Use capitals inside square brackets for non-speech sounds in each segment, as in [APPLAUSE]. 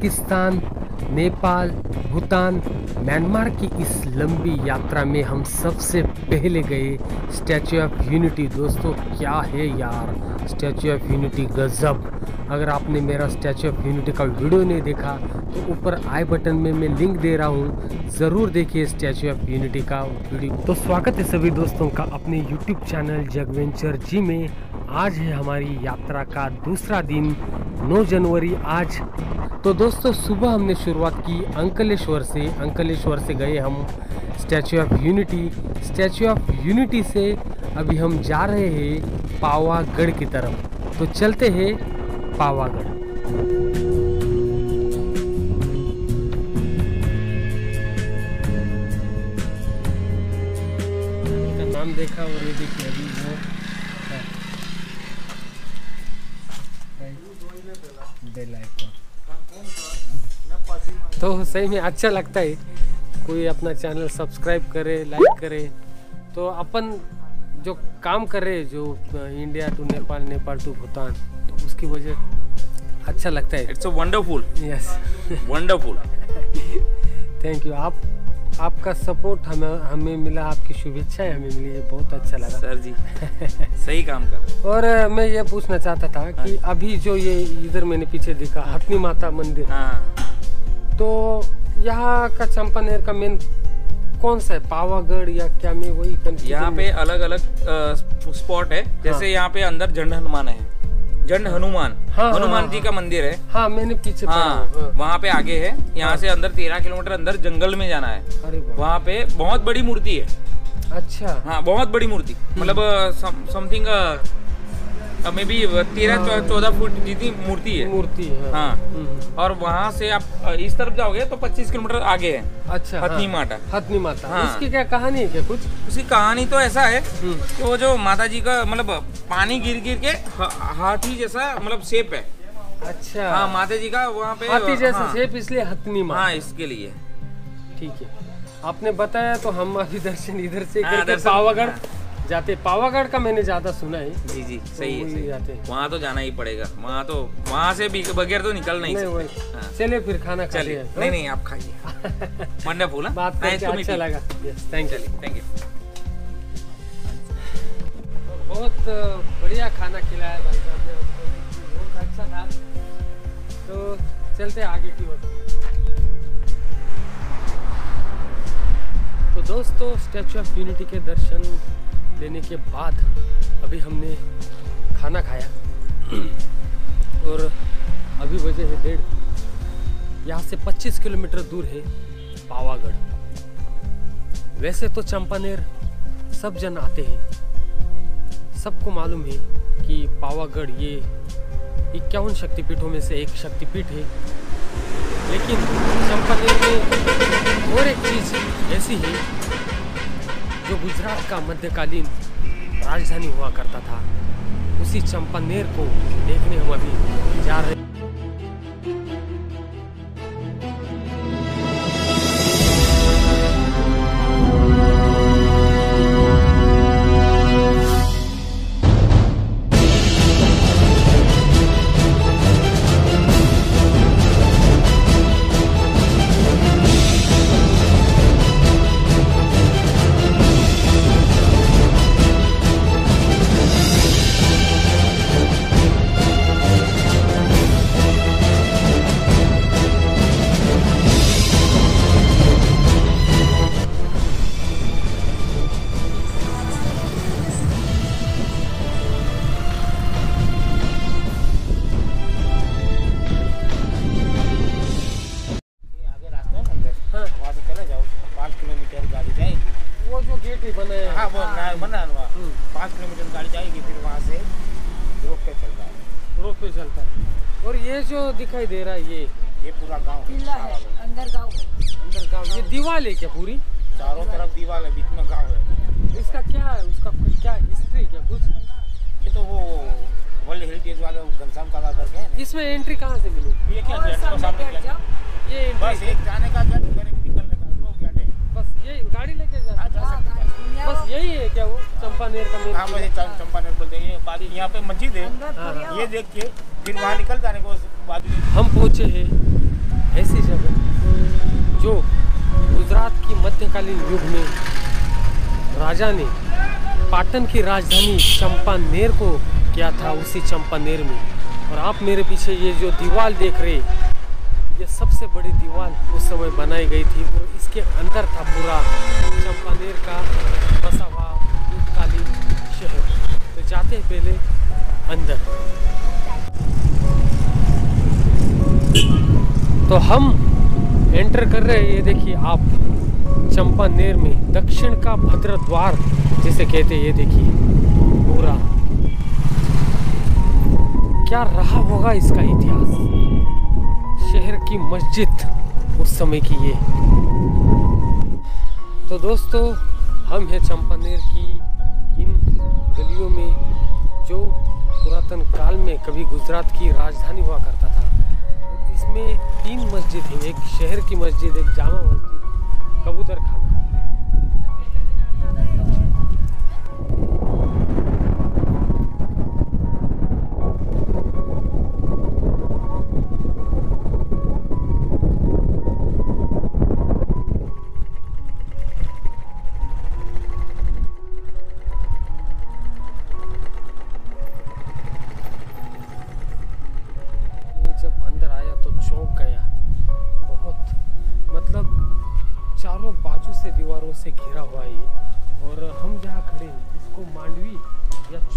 Pakistan, Nepal, Bhutan, Myanmar की इस लंबी यात्रा में हम सबसे पहले गए स्टैचू ऑफ़ यूनिटी दोस्तों, क्या है यार? स्टैचू ऑफ़ यूनिटी गजब। अगर आपने मेरा स्टैचू ऑफ़ यूनिटी का वीडियो नहीं देखा तो ऊपर आई बटन में मैं लिंक दे रहा हूँ। ज़रूर देखिए स्टैचू ऑफ़ यूनिटी का वीडियो। तो स्वागत है सभी दोस्तों का अपने यूट्यूब चैनल जगवेंचर जी में। आज है हमारी यात्रा का दूसरा दिन 9 जनवरी। आज तो दोस्तों, सुबह हमने शुरुआत की अंकलेश्वर से। अंकलेश्वर से गए हम statue of unity statue of unity से अभी हम जा रहे हैं पावागढ़ की तरफ़। तो चलते हैं पावागढ़। नाम देखा और ये देखिए अभी वो। बेल। तो सही में अच्छा लगता है। कोई अपना चैनल सब्सक्राइब करे लाइक करे तो अपन जो काम कर रहे जो India to Nepal Nepal to Bhutan तो उसकी वजह अच्छा लगता है। It's a wonderful yes wonderful thank you आप आपका सपोर्ट हमें हमें मिला आपकी शुभेच्छाएँ हमें मिली ये बहुत अच्छा लगा। सर जी सही काम कर और मैं ये पूछना चाहता था कि अभी जो ये इधर मैंने पीछे देखा हथनी माता मंदिर। हाँ। तो यहाँ का चंपानेर का मेन कौन सा है? पावागढ़ या क्या मैं वही यहाँ पे अलग अलग स्पॉट है। जैसे हाँ। यहाँ पे अंदर जंड हनुमान है। जंड हनुमान। हाँ, हनुमान हाँ, जी का मंदिर है। हाँ मैंने पीछे हाँ हाँ। वहाँ पे आगे है। यहाँ से अंदर तेरह किलोमीटर अंदर जंगल में जाना है। वहाँ। पे बहुत बड़ी मूर्ति है। अच्छा। हाँ बहुत बड़ी मूर्ति। मतलब समथिंग मे बी तेरह चौ- चौदह फुट जितनी मूर्ति है। मूर्ति है हाँ। हम्म, और वहाँ से आप इस तरफ़ जाओगे तो 25 किलोमीटर आगे है अच्छा हथनी हाँ। माता। हथनी माता। हाँ। उसकी क्या कहानी है क्या कुछ? उसकी कहानी तो ऐसा है हम्म, कि वो जो माता जी का मतलब पानी गिर गिर के हाथी जैसा मतलब शेप है। अच्छा। हाँ माता जी का वहाँ पे हाथी जैसा हाँ, शेप इसलिए हथनी माता। हाँ इसके लिए। ठीक है। आपने बताया तो हम अभी दर्शन इधर से हाँ, पावागढ़ हाँ। जाते पावागढ़ का मैंने ज़्यादा सुना है। जी जी सही है सही जाते है। वहाँ तो जाना ही पड़ेगा। वहाँ तो वहाँ से भी बगैर तो निकल नहीं नहीं सकते। हाँ। चलिए फिर खाना खा चलिए। नहीं नहीं आप खाइए। [LAUGHS] वंडरफुल बात करके अच्छा लगा। थैंक यू थैंक यू बहुत बढ़िया खाना खिलाया भाई साहब ने। बहुत अच्छा था। तो चलते आगे की ओर। तो दोस्तों स्टैचू ऑफ़ यूनिटी के दर्शन लेने के बाद अभी हमने खाना खाया। और अभी बजे है डेढ़। यहाँ से 25 किलोमीटर दूर है पावागढ़। वैसे तो चंपानेर सब जन आते हैं। सबको मालूम है कि पावागढ़ ये इक्यावन शक्तिपीठों में से एक शक्तिपीठ है। लेकिन चंपानेर में और एक चीज़ ऐसी है जो गुजरात का मध्यकालीन राजधानी हुआ करता था, उसी चंपानेर को देखने हम अभी जा रहे गेट ही बना वो बना है हम्म। पाँच किलोमीटर गाड़ी जाएगी फिर वहाँ से रोड पे चलता है। रोड पे चलता है। और ये जो दिखाई दे रहा है ये? ये पूरा गाँव किला है अंदर गाँव अंदर गाँव ये दीवार है क्या पूरी? चारों तरफ़ दीवार है बीच में गाँव है। इसका क्या है उसका कुछ क्या हिस्ट्री क्या कुछ? ये तो वो वर्ल्ड हेरिटेज वाले घनश्याम काका करके है इसमें एंट्री कहाँ से मिलेगी ये क्या गेट सामने ये बस एक जाने का गेट फिर एक निकलने का दो गेट है बस ये गाड़ी लेके जा। गाड़ी- बस यही है क्या वो? चंपानेर का मेन हाँ चं- चंपानेर बोलते हैं ये बाजू यहाँ पे मस्जिद है। हाँ, ये देख के फिर वहाँ निकल जाने को बाजू में। हम पहुँचे हैं ऐसी जगह जो गुजरात की मध्यकालीन युग में राजा ने पाटन की राजधानी चंपानेर को किया था उसी चंपानेर में। और आप मेरे पीछे ये जो दीवार देख रहे ये सबसे बड़ी दीवार उस समय बनाई गई थी और इसके अंदर था पूरा चंपानेर का बसा हुआ युद्धकालीन शहर। तो जाते हैं पहले अंदर। तो हम एंटर कर रहे हैं, ये देखिए आप, चंपानेर में। दक्षिण का भद्र द्वार जिसे कहते हैं, ये देखिए, पूरा। क्या रहा होगा इसका इतिहास? शहर की मस्जिद उस समय की ये तो दोस्तों, हम हैं चंपानेर की इन गलियों में जो पुरातन काल में कभी गुजरात की राजधानी हुआ करता था। इसमें तीन मस्जिद हैं, एक शहर की मस्जिद, एक जामा मस्जिद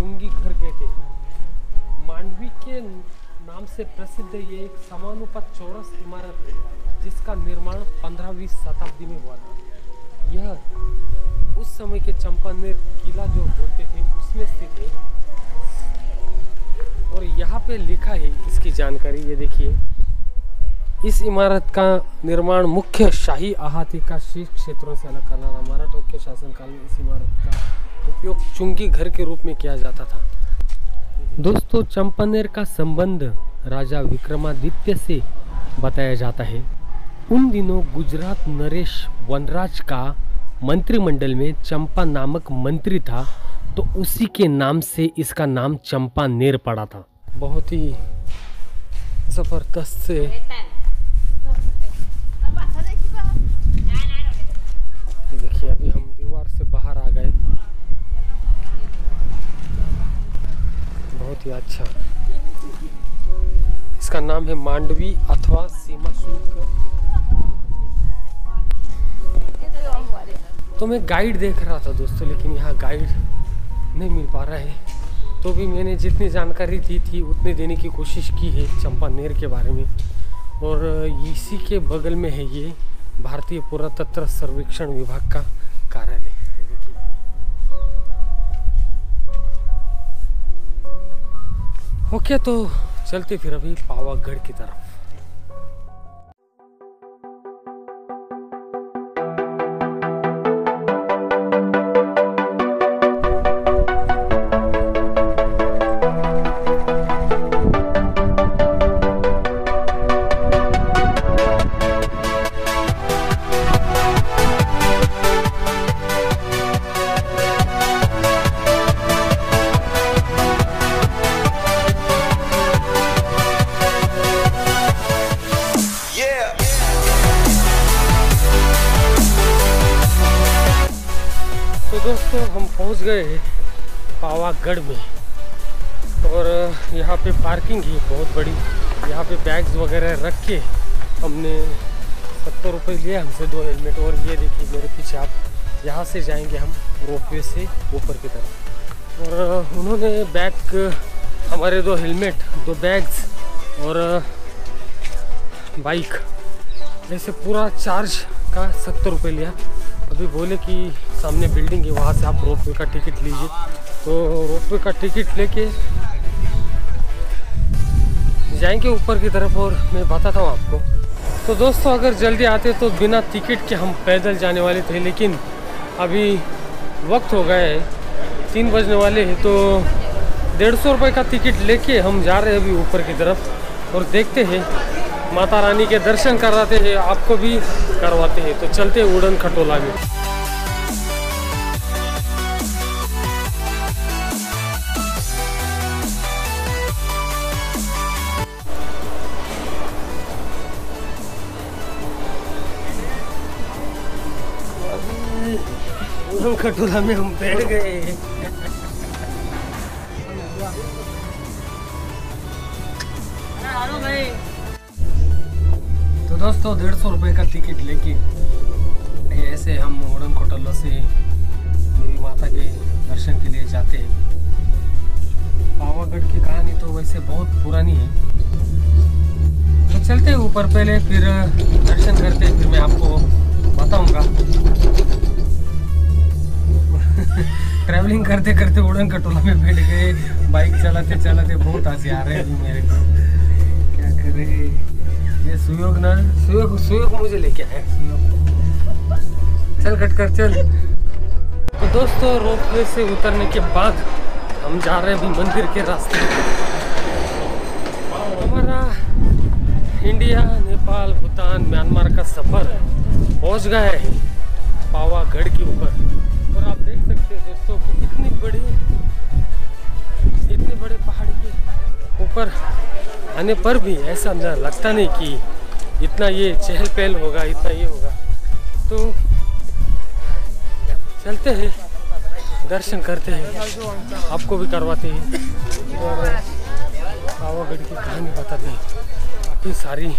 चुंगी घर कहते हैं मांडवी के नाम से प्रसिद्ध ये एक समानुपात चौरस इमारत है, जिसका निर्माण 15वीं शताब्दी में हुआ था। यह उस समय के चंपानेर किला जो बोलते थे, उसमें स्थित है। और यहाँ पे लिखा है इसकी जानकारी, ये देखिए। इस इमारत का निर्माण मुख्य शाही आहाती का शीर्ष क्षेत्रों से अलग करना था। मराठों के शासनकाल में इस इमारत का उपयोग चुंगी घर के रूप में किया जाता था। दोस्तों, चंपानेर का संबंध राजा विक्रमादित्य से बताया जाता है। उन दिनों गुजरात नरेश वनराज का मंत्रिमंडल में चंपा नामक मंत्री था तो उसी के नाम से इसका नाम चंपा नेर पड़ा था। बहुत ही ज़बरदस्त से देखिए, अभी हम दीवार से बाहर आ गए। बहुत ही अच्छा। इसका नाम है मांडवी अथवा सीमा शुल्क। तो मैं गाइड देख रहा था दोस्तों, लेकिन यहाँ गाइड नहीं मिल पा रहा है। तो भी मैंने जितनी जानकारी दी थी, उतनी देने की कोशिश की है चंपानेर के बारे में। और इसी के बगल में है ये भारतीय पुरातत्व सर्वेक्षण विभाग का कार्यालय। ओके तो चलते फिर अभी पावागढ़ की तरफ़। गए पावागढ़ में। और यहाँ पे पार्किंग ही बहुत बड़ी। यहाँ पे बैग्स वगैरह रख के हमने सत्तर रुपये लिए हमसे दो हेलमेट। और ये देखिए मेरे पीछे आप यहाँ से जाएँगे हम रोपवे से ऊपर की तरफ़। और उन्होंने बैग, हमारे दो हेलमेट, दो बैग्स और बाइक ऐसे पूरा चार्ज का सत्तर रुपये लिया। अभी बोले कि सामने बिल्डिंग है, वहाँ से आप रोपवे का टिकट लीजिए। तो रोपवे का टिकट लेके जाएँगे ऊपर की तरफ़ और मैं बताता हूँ आपको। तो दोस्तों, अगर जल्दी आते तो बिना टिकट के हम पैदल जाने वाले थे, लेकिन अभी वक्त हो गया है, तीन बजने वाले हैं तो डेढ़ सौ रुपये का टिकट लेके हम जा रहे हैं अभी ऊपर की तरफ़ और देखते हैं माता रानी के दर्शन कराते हैं आपको भी करवाते हैं। तो चलते हैं उड़न खटोला में। उड़न खटोला में हम बैठ गए। दोस्तों, डेढ़ सौ रुपये का टिकट लेके ऐसे हम उड़न खटोला से मेरी माता के दर्शन के लिए जाते हैं। पावागढ़ की कहानी तो वैसे बहुत पुरानी है। तो चलते हैं ऊपर पहले, फिर दर्शन करते फिर मैं आपको बताऊँगा। [LAUGHS] ट्रैवलिंग करते करते उड़न खटोला में बैठ गए बाइक चलाते चलाते बहुत हँसी आ रहे हैं मेरे को। क्या करे? सुयोग ना सुयोग सुयोग मुझे लेके आया। चल, कट कर, चल। तो दोस्तों, रोपवे से उतरने के बाद हम जा रहे हैं अभी मंदिर के रास्ते हमारा इंडिया, नेपाल, भूटान, म्यांमार का सफ़र पहुँच गया है पावागढ़ के ऊपर। और आप देख सकते हैं दोस्तों कि इतनी बड़ी इतने बड़े पहाड़ी के ऊपर आने पर भी ऐसा न लगता नहीं कि इतना ये चहल पहल होगा, इतना ये होगा। तो चलते हैं, दर्शन करते हैं, आपको भी करवाते हैं और पावागढ़ की कहानी बताते हैं। काफ़ी सारी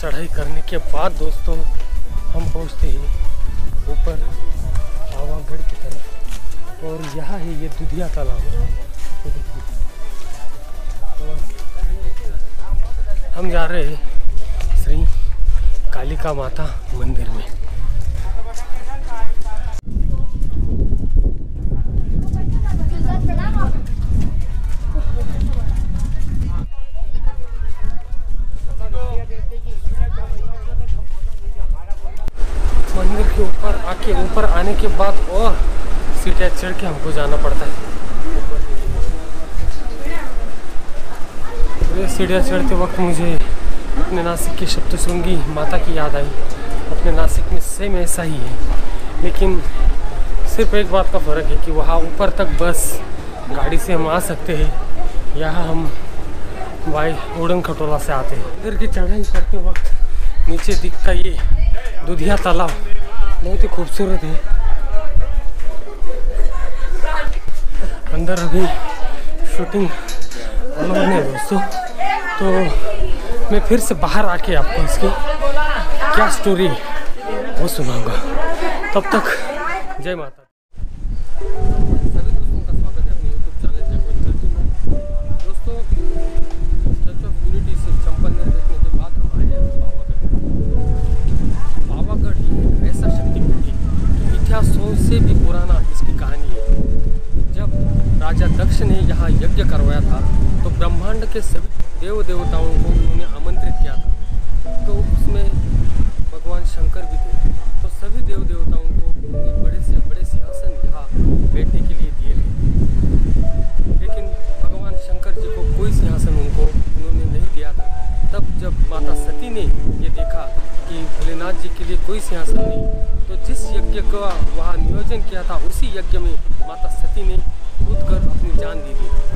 चढ़ाई करने के बाद दोस्तों, हम पहुँचते हैं ऊपर पावागढ़ की तरफ़। और यहाँ है ये दुधिया तालाब। तो हम जा रहे हैं श्री कालिका माता मंदिर में। मंदिर के ऊपर आके ऊपर आने के बाद और सीटें चढ़ के हमको जाना पड़ता है। सीढ़ियाँ चढ़ते वक्त मुझे अपने नासिक की सुनगी, माता की याद आई। अपने नासिक में सेम ऐसा ही है। लेकिन सिर्फ़ एक बात का फ़र्क है कि वहाँ ऊपर तक बस, गाड़ी से हम आ सकते हैं। यहाँ हम वाई उड़न खटोला से आते हैं। इधर की चढ़ाई करते वक्त नीचे दिखता ये दुधिया तालाब। बहुत ही खूबसूरत है। अंदर अभी शूटिंग दोस्तों। तो मैं फिर से बाहर आके आपको इसकी क्या स्टोरी वो सुनाऊँगा। तब तक जय माता ब्रह्मांड के सभी देव देवताओं को उन्होंने आमंत्रित किया था। तो उसमें भगवान शंकर भी थे। तो सभी देव देवताओं को उन्होंने बड़े से बड़े सिंहासन यहाँ बैठने के लिए दिए थे लेकिन भगवान शंकर जी को कोई सिंहासन उनको उन्होंने नहीं दिया था। तब जब माता सती ने ये देखा कि भोलेनाथ जी के लिए कोई सिंहासन नहीं तो जिस यज्ञ का वहाँ नियोजन किया था, उसी यज्ञ में माता सती ने कूद कर अपनी जान दी दी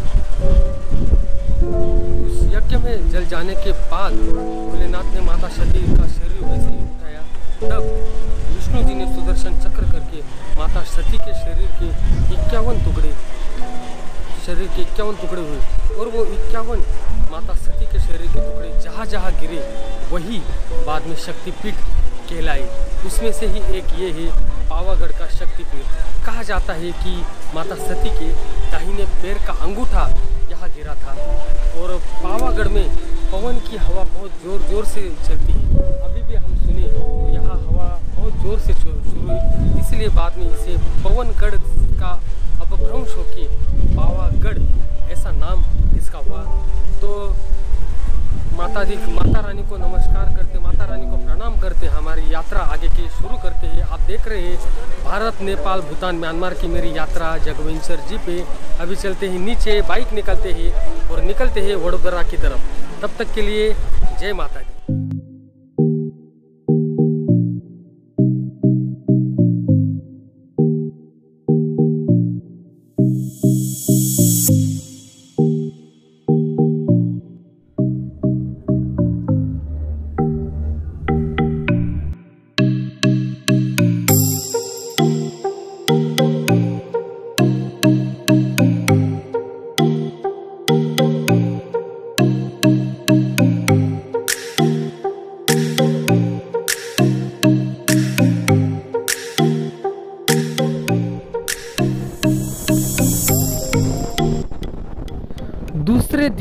उस यज्ञ में जल जाने के बाद भोलेनाथ ने माता सती का शरीर वैसे ही उठाया। तब विष्णु जी ने सुदर्शन चक्र करके माता सती के शरीर के इक्यावन टुकड़े, शरीर के इक्यावन टुकड़े हुए और वो इक्यावन माता सती के शरीर के टुकड़े जहाँ जहाँ गिरे, वही बाद में शक्तिपीठ कहलाई उसमें से ही एक ये है, पावागढ़ का शक्तिपीठ। कहा जाता है कि माता सती के दाहिने पैर का अंगूठा यहाँ गिरा था। और पावागढ़ में पवन की हवा बहुत ज़ोर ज़ोर से चलती है। अभी भी हम सुने तो यहाँ हवा बहुत ज़ोर से शुरू हुई। इसलिए बाद में इसे पवनगढ़ का अपभ्रंश होके पावागढ़ ऐसा नाम इसका हुआ। तो माता जी माता रानी को नमस्कार करते, माता रानी को प्रणाम करते, हमारी यात्रा आगे की शुरू करते हैं। आप देख रहे हैं, भारत, नेपाल, भूटान, म्यांमार की मेरी यात्रा जगविंसर जी पे। अभी चलते हैं नीचे, बाइक निकलते हैं और निकलते हैं वडोदरा की तरफ़। तब तक के लिए जय माता दी।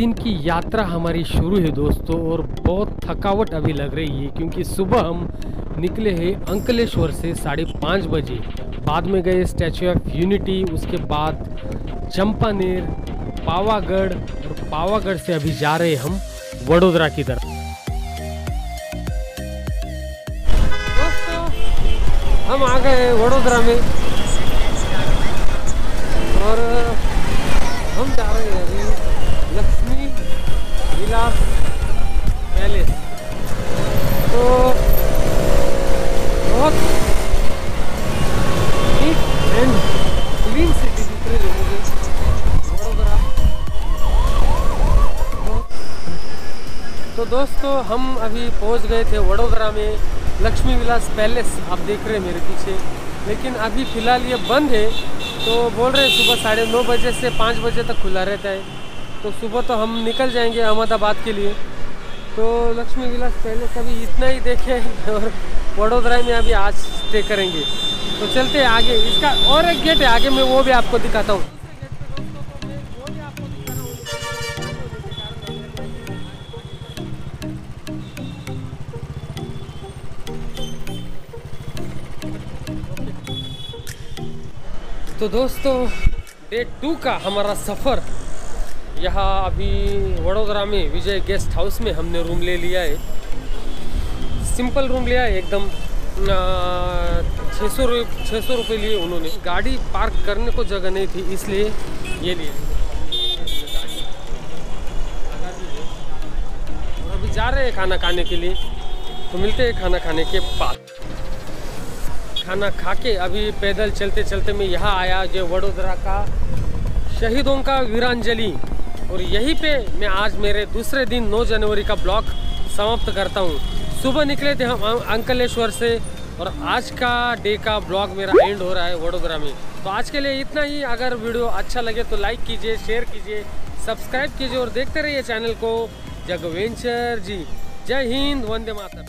दिन की यात्रा हमारी शुरू है दोस्तों, और बहुत थकावट अभी लग रही है, क्योंकि सुबह हम निकले हैं अंकलेश्वर से साढ़े पाँच बजे। बाद में गए स्टैचू ऑफ़ यूनिटी उसके बाद चंपानेर, पावागढ़, और पावागढ़ से अभी जा रहे हम वडोदरा की तरफ़। हम आ गए वडोदरा में, और हम जा रहे हैं अभी लक्ष्मी विलास पैलेस। तो बहुत नीट एंड क्लीन सिटी दिख रही है मुझे वडोदरा तो दोस्तों, हम अभी पहुँच गए थे वडोदरा में लक्ष्मी विलास पैलेस, आप देख रहे हैं मेरे पीछे। लेकिन अभी फ़िलहाल ये बंद है तो बोल रहे हैं सुबह साढ़े नौ बजे से पाँच बजे तक खुला रहता है। तो सुबह तो हम निकल जाएँगे अहमदाबाद के लिए। तो लक्ष्मी विलास, पहले कभी इतना ही देखे और वडोदरा में अभी आज स्टे करेंगे। तो चलते हैं आगे। इसका और एक गेट है आगे, मैं वो भी आपको दिखाता हूँ। तो दोस्तों डे टू का हमारा सफ़र। यहाँ अभी वडोदरा में विजय गेस्ट हाउस में हमने रूम ले लिया है। सिंपल रूम लिया है, एकदम छः सौ रुपये छः सौ रुपये लिए उन्होंने। गाड़ी पार्क करने को जगह नहीं थी, इसलिए ये लिए। और अभी जा रहे हैं खाना खाने के लिए। तो मिलते हैं खाना खाने के बाद। खाना खा के अभी पैदल चलते चलते मैं यहाँ आया, जो वडोदरा का शहीदों का वीरांजलि। और यहीं पे मैं आज मेरे दूसरे दिन 9 जनवरी का ब्लॉग समाप्त करता हूँ। सुबह निकले थे हम अंकलेश्वर से और आज का डे का ब्लॉग मेरा एंड हो रहा है वडोदरा में। तो आज के लिए इतना ही। अगर वीडियो अच्छा लगे तो लाइक कीजिए शेयर कीजिए सब्सक्राइब कीजिए और देखते रहिए चैनल को। जगवेंचर जी, जय हिंद, वंदे मातरम।